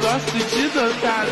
gosto de dançar.